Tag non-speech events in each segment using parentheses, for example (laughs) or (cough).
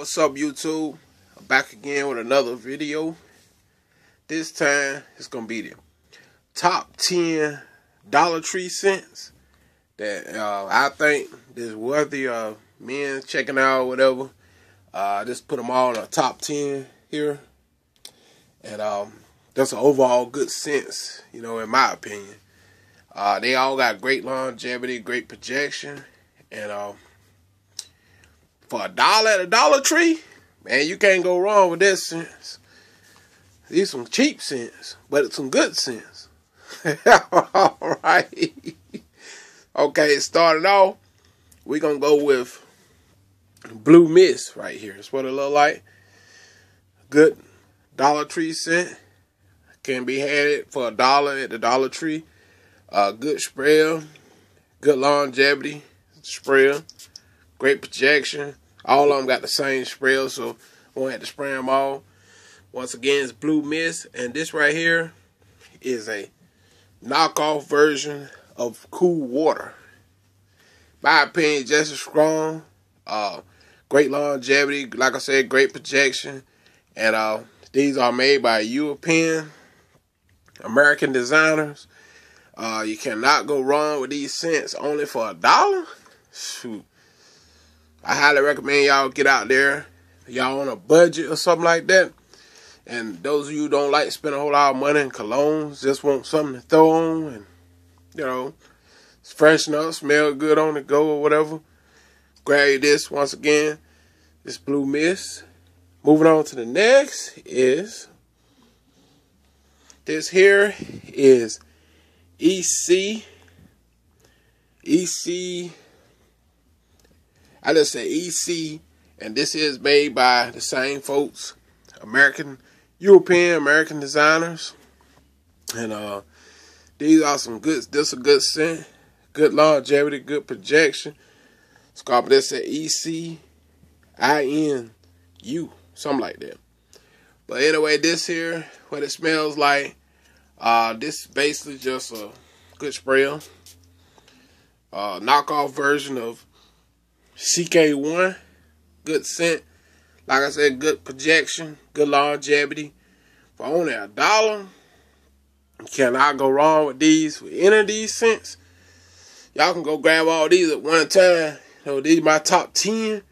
what's up YouTube? I'm back again with another video. This time it's gonna be the top 10 Dollar Tree scents that uh, I think is worthy of men checking out whatever. Uh, just put them all in the top 10 here. And um, that's an overall good sense, you know, in my opinion. Uh, they all got great longevity, great projection, and uh, for a dollar at a Dollar Tree, man, you can't go wrong with this sense. These some cheap scents, but it's some good scents. (laughs) All right. Okay, starting off, we're gonna go with Blue Mist right here. It's what it look like. Good Dollar Tree scent. Can be had for a dollar at the Dollar Tree. Uh, good spray, good longevity spray, great projection. All of them got the same spray, so won't have to spray them all. Once again, it's Blue Mist, and this right here is a knockoff version of Cool Water. My opinion, just as strong. Uh, great longevity, like I said, great projection, and uh, these are made by European American designers. Uh, you cannot go wrong with these scents only for a dollar. Shoot. I highly recommend y'all get out there. Y'all on a budget or something like that. And those of you don't like spend a whole lot of money in colognes, just want something to throw on and you know, freshen up, smell good on the go or whatever. Grab you this once again. This blue mist. Moving on to the next is this here is EC EC I just say EC and this is made by the same folks, American European American designers. And uh these are some good this a good scent, good longevity, good projection. Called this at EC I N U, something like that. But anyway, this here, what it smells like, uh, this is basically just a good sprayer. Uh, knockoff version of CK1. Good scent. Like I said, good projection, good longevity. For only a dollar, cannot go wrong with these, with any of these scents. Y'all can go grab all these at one time. You know, these my top 10.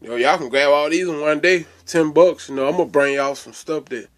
You know, y'all can grab all these in one day. 10 bucks. You know, I'm going to bring y'all some stuff that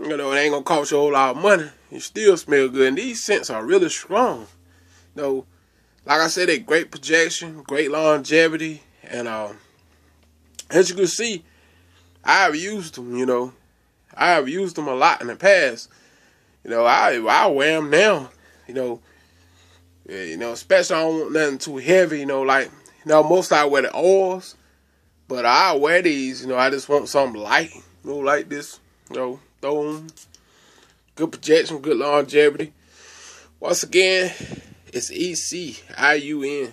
you know, it ain't gonna cost you a whole lot of money. You still smell good. And these scents are really strong. You know, like I said, they great projection, great longevity, and uh, as you can see, I have used them. You know, I have used them a lot in the past. You know, I I wear them now. You know, you know, especially I don't want nothing too heavy. You know, like you know, most I wear the oils, but I wear these. You know, I just want something light. You know, like this. You know throw them. Good projection, good longevity. Once again, it's ECIUN.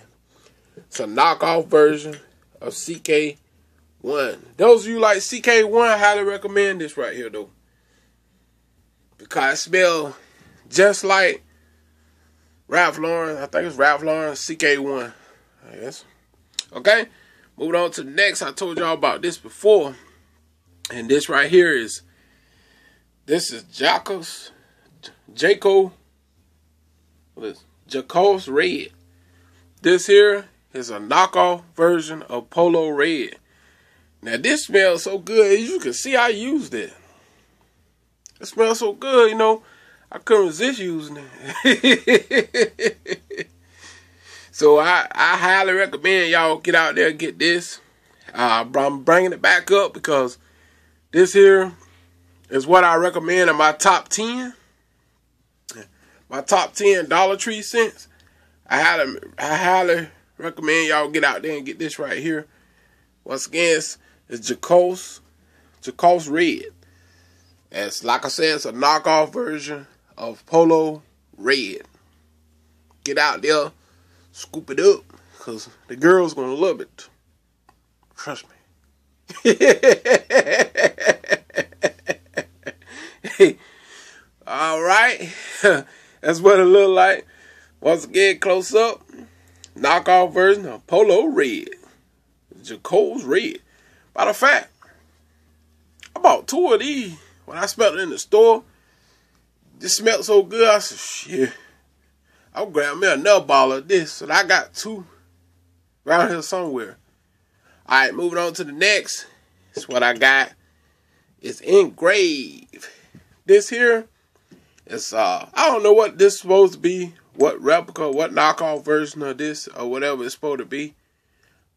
It's a knockoff version of CK1. Those of you like CK1, I highly recommend this right here though. Because it smells just like Ralph Lauren. I think it's Ralph Lauren CK1. I guess. Okay. Moving on to the next. I told y'all about this before. And this right here is this is Jacobs, Jaco, what is Jacobs Red. This here is a knockoff version of Polo Red. Now this smells so good, you can see I used it. It smells so good, you know, I couldn't resist using it. (laughs) so I, I highly recommend y'all get out there and get this. Uh, I'm bringing it back up because this here is what I recommend in my top 10. My top 10 Dollar Tree scents. I highly, I highly recommend y'all get out there and get this right here. Once again, it's, it's Jacos, Jacos Red. It's like I said, it's a knockoff version of Polo Red. Get out there, scoop it up, because the girl's going to love it. Trust me. (laughs) All right. (laughs) That's what it look like. Once again, close up. Knockoff version of Polo Red. Jacob's Red. Matter of fact, I bought two of these when I smelled it in the store. This smelled so good, I said, shit. I'll grab me another bottle of this. So I got two around here somewhere. Alright, moving on to the next. It's what I got. It's engraved. This here is uh I don't know what this is supposed to be, what replica, what knockoff version of this or whatever it's supposed to be.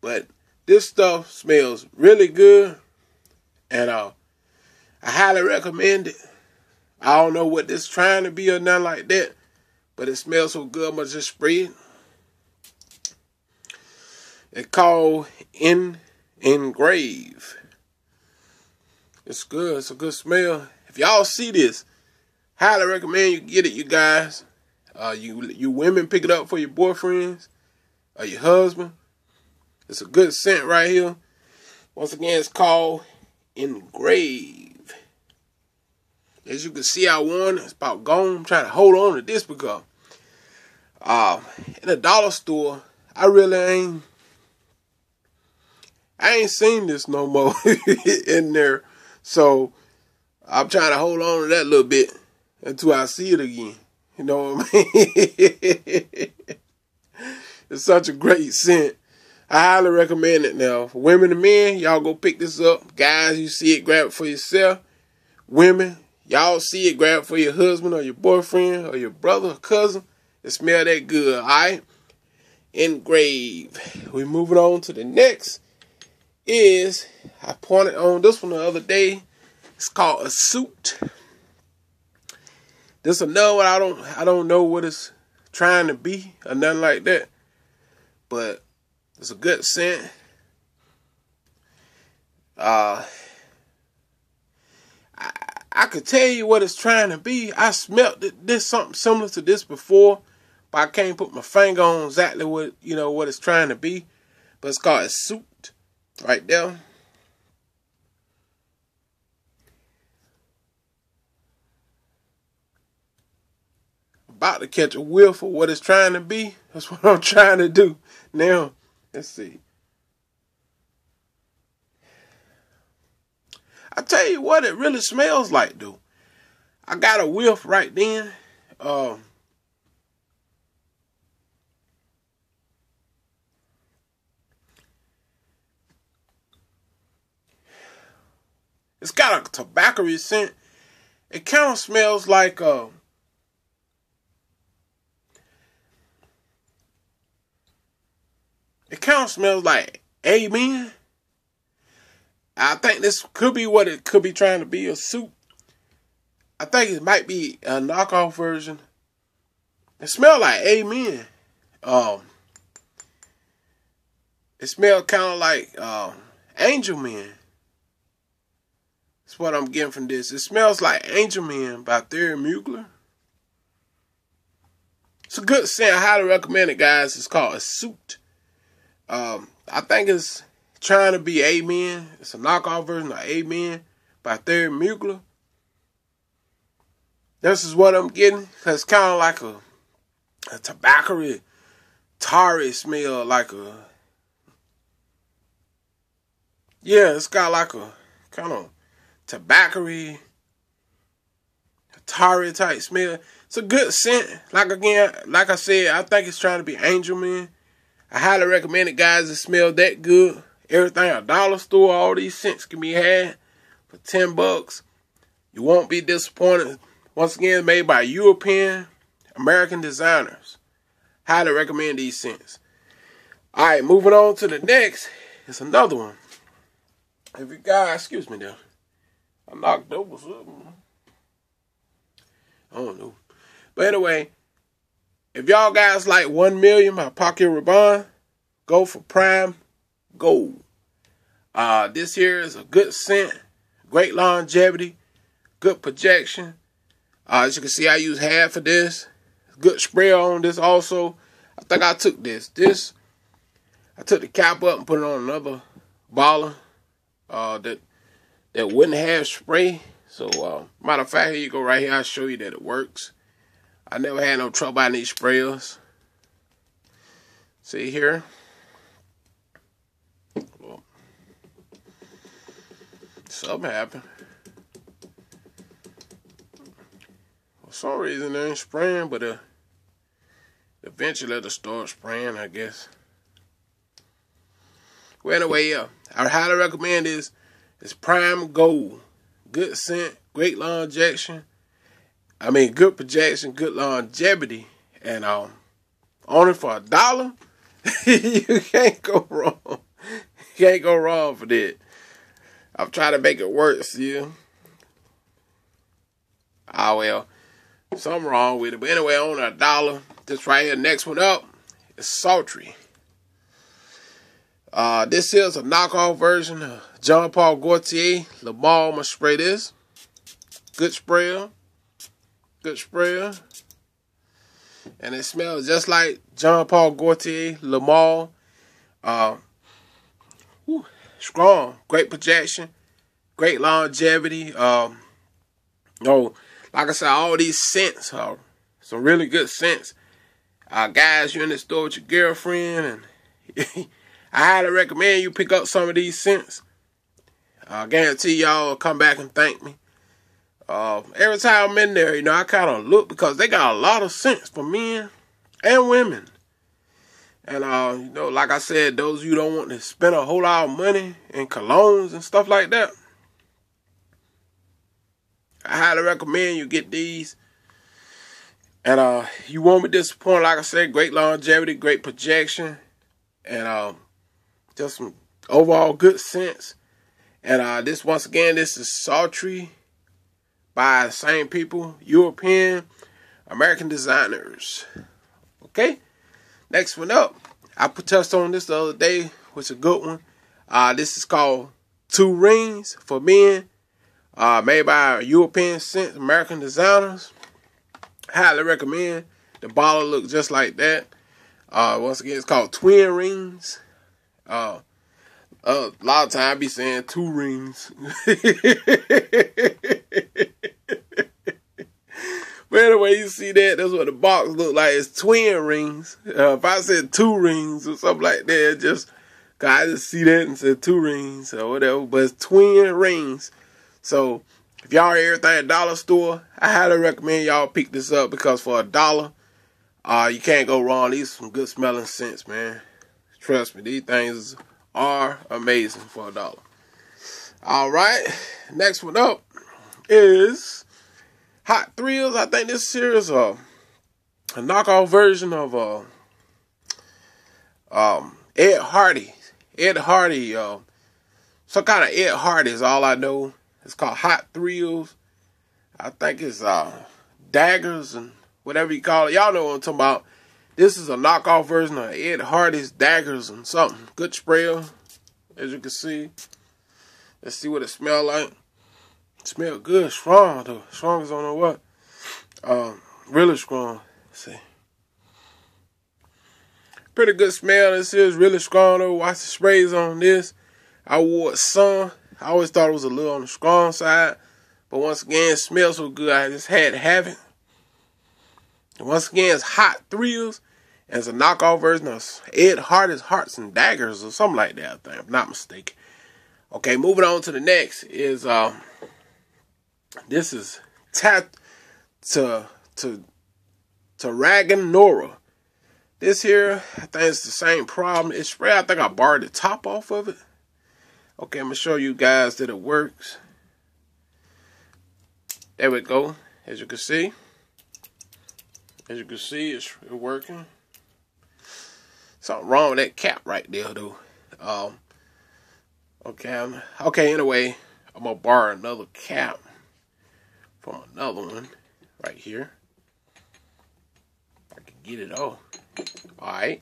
But this stuff smells really good. And uh I highly recommend it. I don't know what this trying to be or nothing like that. But it smells so good, I'm just spray it. It's called In Engrave. It's good. It's a good smell. If y'all see this, highly recommend you get it, you guys. Uh, you you women pick it up for your boyfriends or your husband. It's a good scent right here. Once again, it's called Engrave. As you can see, I won. It's about gone. I'm trying to hold on to this because uh, in a dollar store, I really ain't I ain't seen this no more (laughs) in there. So I'm trying to hold on to that little bit until I see it again. You know what I mean? (laughs) it's such a great scent. I highly recommend it now. For women and men, y'all go pick this up. Guys, you see it, grab it for yourself. Women, Y'all see it, grab it for your husband or your boyfriend or your brother or cousin. It smell that good, alright? Engrave. We moving on to the next is I pointed on this one the other day. It's called a suit. This another one I don't I don't know what it's trying to be or nothing like that. But it's a good scent. Uh I could tell you what it's trying to be. I smelt this something similar to this before, but I can't put my finger on exactly what you know what it's trying to be. But it's called a suit right there. About to catch a whiff of what it's trying to be. (laughs) That's what I'm trying to do. Now, let's see. I tell you what, it really smells like, dude. I got a whiff right then. Um, it's got a tobacco scent. It kind of smells like uh, kind smells like amen. I think this could be what it could be trying to be a suit. I think it might be a knockoff version. It smelled like Amen. Um, it smelled kind of like um, Angel Man. That's what I'm getting from this. It smells like Angel Man by Thierry Mugler. It's a good scent. I highly recommend it, guys. It's called a suit. Um, I think it's trying to be Amen. It's a knockoff version of Amen by Thierry Mugler. This is what I'm getting. It's kind of like a, a tobacco tarry smell, like a yeah, it's got like a kind of tobacco tarry type smell. It's a good scent. Like again, like I said, I think it's trying to be Angel Man. I highly recommend it, guys. It smells that good. Everything a dollar store, all these scents can be had for 10 bucks. You won't be disappointed. Once again, made by European American designers. Highly recommend these scents. Alright, moving on to the next. It's another one. If you guys, excuse me there. I knocked over something. I don't know. But anyway, if y'all guys like 1 million by Paco Rabanne, go for Prime Gold. Uh, this here is a good scent, great longevity, good projection. Uh, as you can see, I use half of this. Good spray on this also. I think I took this. This, I took the cap up and put it on another baller uh, that that wouldn't have spray. So, uh, matter of fact, here you go right here. I'll show you that it works. I never had no trouble buying these sprayers. See here. Something happened. For some reason, they ain't spraying, but uh, eventually it'll start spraying, I guess. Well, anyway, yeah, I highly recommend this. It's Prime Gold. Good scent, great longevity. I mean, good projection, good longevity, and um, on it for a dollar, (laughs) you can't go wrong. You can't go wrong for that. I'm trying to make it work, see? Ah, well, something wrong with it. But anyway, on a dollar, this right here, next one up is Sultry. Uh, this is a knockoff version of Jean Paul Gaultier. Going to spray this. Good sprayer. Good sprayer. And it smells just like Jean Paul Gaultier, Lamar. Uh, whew, strong, great projection, great longevity. Um, like I said, all these scents are some really good scents. Uh, guys, you're in the store with your girlfriend, and (laughs) I highly recommend you pick up some of these scents. I guarantee y'all will come back and thank me. Uh, every time I'm in there, you know, I kind of look because they got a lot of scents for men and women. And uh, you know, like I said, those you don't want to spend a whole lot of money in colognes and stuff like that. I highly recommend you get these. And uh, you won't be disappointed. Like I said, great longevity, great projection, and uh, just some overall good sense. And uh, this once again, this is Sultry by the same people, European American designers. Okay. Next one up, I put touched on this the other day, which is a good one. Uh, this is called Two Rings for Men, uh, made by European American designers. Highly recommend. The bottle looks just like that. Uh, once again, it's called Twin Rings. Uh, uh, a lot of time I be saying two rings. (laughs) But anyway, you see that? That's what the box look like. It's twin rings. Uh, if I said two rings or something like that, just I just see that and said two rings or whatever. But it's twin rings. So if y'all hear everything at dollar store, I highly recommend y'all pick this up because for a dollar, uh, you can't go wrong. These some good smelling scents, man. Trust me, these things are amazing for a dollar. All right, next one up is Hot Thrills. I think this series uh, a knockoff version of uh, um, Ed Hardy. Ed Hardy, uh, some kind of Ed Hardy is all I know. It's called Hot Thrills. I think it's uh, daggers and whatever you call it. Y'all know what I'm talking about. This is a knockoff version of Ed Hardy's daggers and something. Good sprayer, as you can see. Let's see what it smell like. Smell good, strong though. Strong as don't know what. Um, really strong. Let's see. Pretty good smell. This is really strong though. Watch the sprays on this. I wore some. I always thought it was a little on the strong side. But once again, it smells so good. I just had to have it. And once again, it's Hot Thrills. And it's a knockoff version of Ed Hardy's Hearts and Daggers or something like that, I think, if I'm not mistaken. Okay, moving on to the next is uh, this is Tat to to to Ragan Nora. This here, I think it's the same problem. It's spray. I think I borrowed the top off of it. Okay, I'm gonna show you guys that it works. There we go. As you can see, as you can see, it's working. Something wrong with that cap right there, though. Um. Okay. I'm, okay. Anyway, I'm gonna borrow another cap another one right here. I can get it all. All right.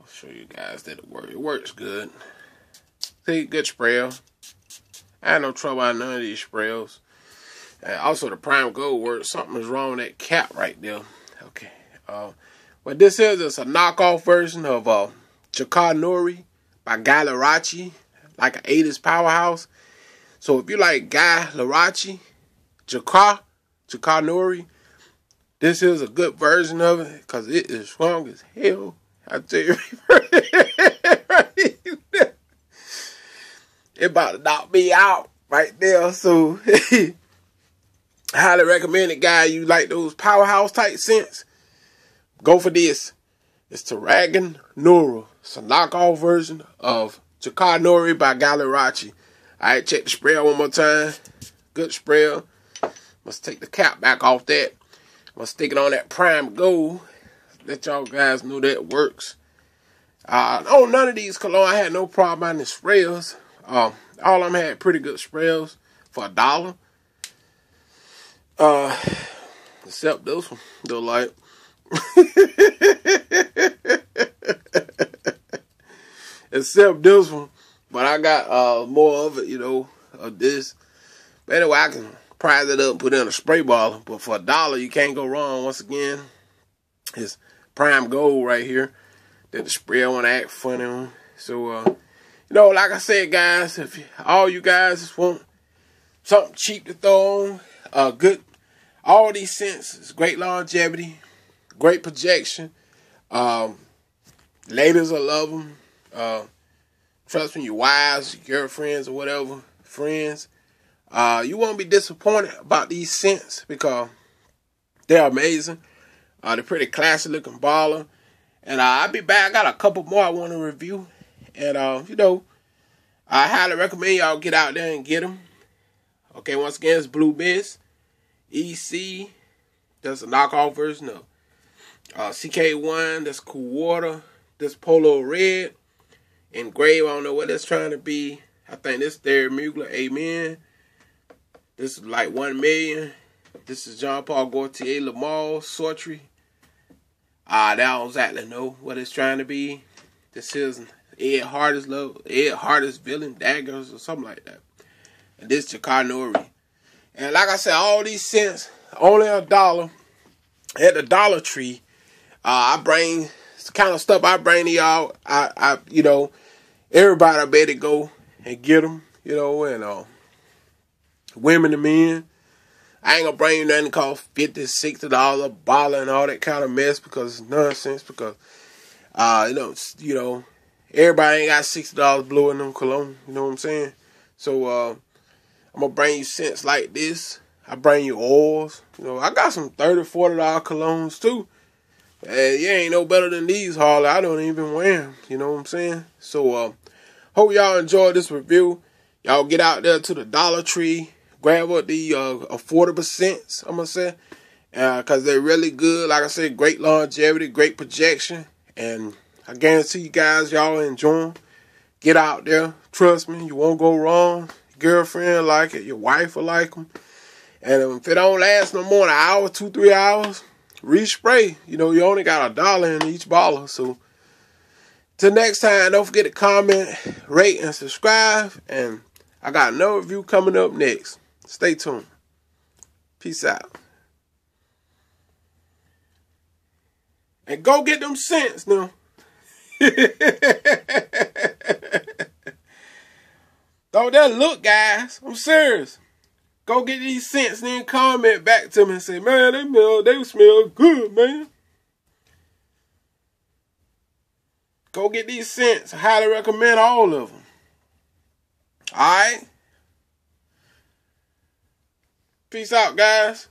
I'll show you guys that it works. It works good. See, good sprayer. I had no trouble on none of these sprayers. And also, the Prime Gold works. Something is wrong with that cap right there. Okay. Uh, what this is, is a knockoff version of uh, Chakar Nori by Guy Larachi, like an 80s powerhouse. So if you like Guy Larachi, Jakar, Chakar Nori, this is a good version of it because it is strong as hell. I tell you, (laughs) it about to knock me out. right there. So (laughs) highly recommend it, guy. You like those powerhouse type scents? Go for this. It's Tarragon Nora. It's a knockoff version of Cigar Nori by Galerace. I check the sprayer one more time. Good sprayer. Must take the cap back off that. Must stick it on that prime gold. Let y'all guys know that works. Uh, oh, none of these cologne. I had no problem on the sprays. Um, all of them had pretty good sprays for a dollar. Uh, except this one. They're like. (laughs) except this one. But I got uh more of it, you know, of this. But anyway, I can prize it up put in a spray bottle. But for a dollar, you can't go wrong. Once again, it's prime gold right here. Then the spray want to act funny. On. So, uh, you know, like I said, guys, if all you guys want something cheap to throw on, uh, good, all these scents, is great longevity, great projection. Um, ladies will love them. Uh, trust me, your wives, your girlfriends, or whatever, friends. Uh, you won't be disappointed about these scents because they're amazing. Uh, they're pretty classy looking baller. And uh, I'll be back. I got a couple more I want to review. And, uh, you know, I highly recommend y'all get out there and get them. Okay, once again, it's Blue Mist. EC. That's a knockoff version of uh, CK1. That's Cool Water. This Polo Red. Engraved. I don't know what it's trying to be. I think this there Mugler. Amen. This is like 1 million. This is Jean Paul Gaultier Lamar Sortry. Ah, that don't exactly know what it's trying to be. This is Ed Hardy's love Ed Hardy's villain daggers or something like that. And this Cigar Nori. And like I said, all these scents, only a dollar. At the Dollar Tree, uh, I bring kind of stuff I bring to y'all. I, I, you know, everybody better go and get them, you know, and uh, women and men. I ain't gonna bring you nothing cost fifty, sixty dollars a bottle and all that kind of mess because it's nonsense. Because uh, you know, you know, everybody ain't got sixty dollars blowing them cologne. You know what I'm saying? So uh, I'm gonna bring you scents like this. I bring you oils. You know, I got some 30 40 dollar colognes too. And you ain't no better than these, Harley. I don't even wear them. You know what I'm saying? So uh, hope y'all enjoyed this review. Y'all get out there to the Dollar Tree grab up the uh, affordable scents, I'm gonna say, because uh, they're really good. Like I said, great longevity, great projection, and I guarantee you guys, y'all enjoy them. Get out there, trust me, you won't go wrong. Your girlfriend like it, your wife will like them, and if it don't last no more than an hour, two, three hours, respray. You know, you only got a dollar in each bottle, so. Till next time, don't forget to comment, rate, and subscribe. And I got another review coming up next. Stay tuned. Peace out. And go get them scents now. (laughs) Don't that look, guys. I'm serious. Go get these scents and then comment back to me and say, man, they smell, they smell good, man. Go get these scents. I highly recommend all of them. All right? Peace out, guys.